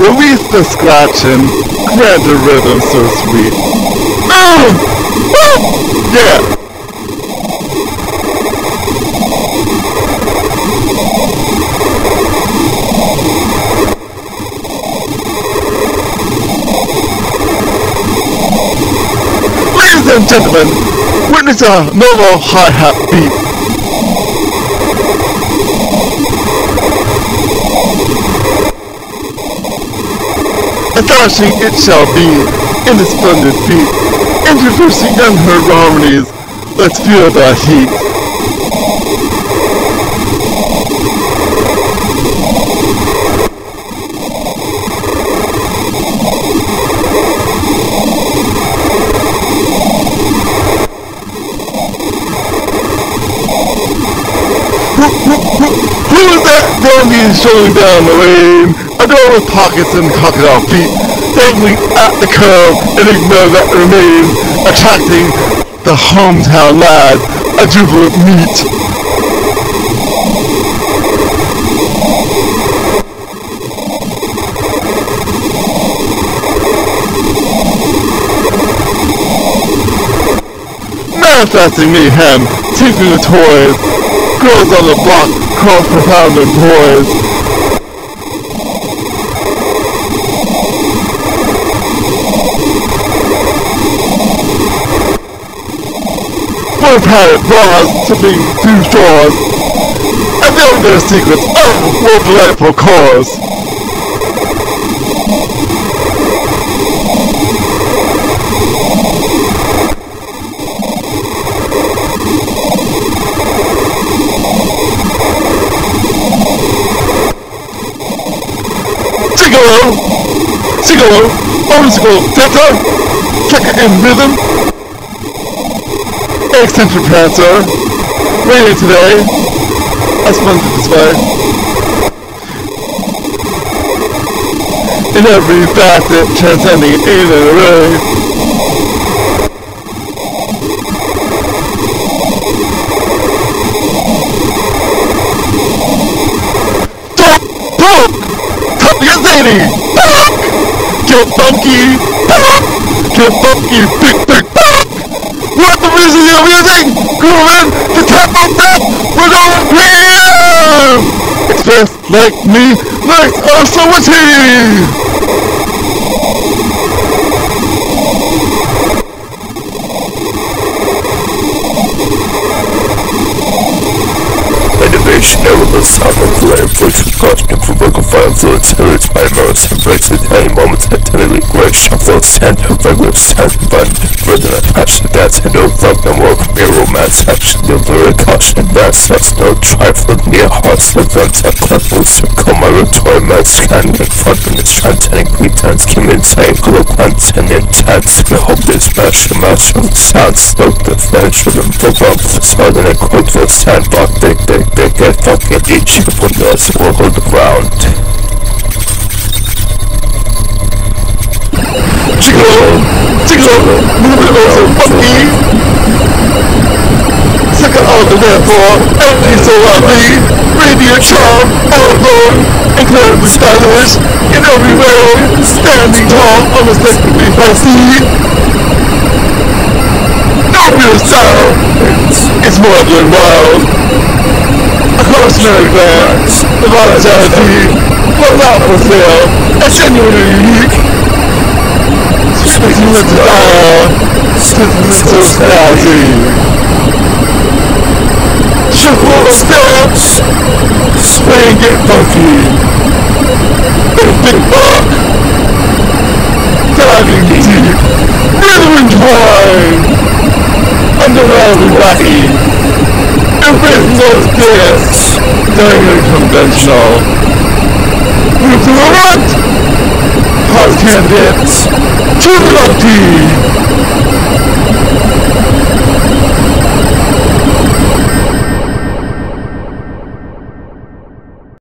release the scratching, grant a rhythm so sweet. Oh! Oh! Yeah! Ladies and gentlemen, witness a normal hi-hat beat. Astonishing it shall be, in the splendid feat, introducing unheard harmonies, let's feel the heat. Who is that donkey strolling down the lane? A door with pockets and crocodile feet, dangling at the curb, and ignore that remains, attracting the hometown lad, a jubilant meet. Manifesting mayhem, tinkling with toys, girls on the block call for pounding boys. Four padded to tipping through straws, and knowing their secrets of more delightful cause. Gigolo, Gigolo, Motorcycle, Delta, Second in Rhythm, Eccentric Prancer, Radio Today, a splendid display. In every facet, transcending alien array. Don't poke! Zany! Get funky! Get funky! Big, big, What the music you're using? Grooving the tempo step! We're going here! Express like me, like authority! Innovation elements of a flame influence lyrics by moments and at any moment great shuffle and regular sound button further attached to that and no no more mere romance action the lyric caution that's that's no trifling near hearts like them that to come my retort mess can in front of its transcending pretense came insane eloquent and intense and hope this match the match of sound spoke the finish of them the bump starting a quote for sandbox big big big get fucking each when there's world around Gigolo, Gigolo, move it also funky! Second out the therefore, empty so lovely, radiant charm, outlaw, incredibly stylish, in every way, standing tall, unmistakably healthy. No real style, it's more than wild. A cautionary glance, the vitality, what's out for sale, and genuinely unique. Of desire, sentimental style Shuffle steps, swing get funky. Big big buck, diving deep, rhythm entwined, underground wacky. Everything knows this, dangling conventional. To the right, hard candidates, lefty.